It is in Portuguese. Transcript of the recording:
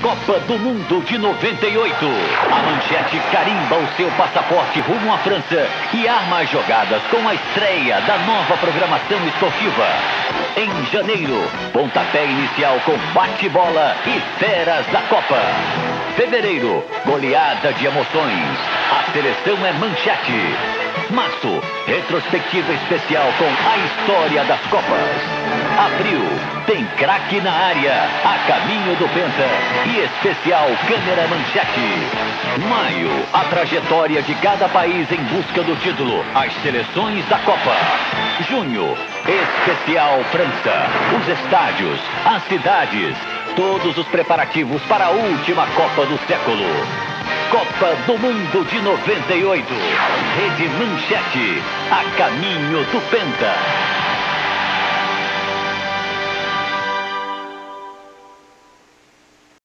Copa do Mundo de 98. A manchete carimba o seu passaporte rumo à França e arma as jogadas com a estreia da nova programação esportiva. Em janeiro, pontapé inicial com bate-bola e feras da Copa. Fevereiro, goleada de emoções. A seleção é manchete. Março, retrospectiva especial com a história das Copas. Abril, tem craque na área, a caminho do Penta e especial câmera manchete. Maio, a trajetória de cada país em busca do título, as seleções da Copa. Junho, especial França, os estádios, as cidades, todos os preparativos para a última Copa do século. Copa do Mundo de 98. Rede Manchete, a caminho do Penta.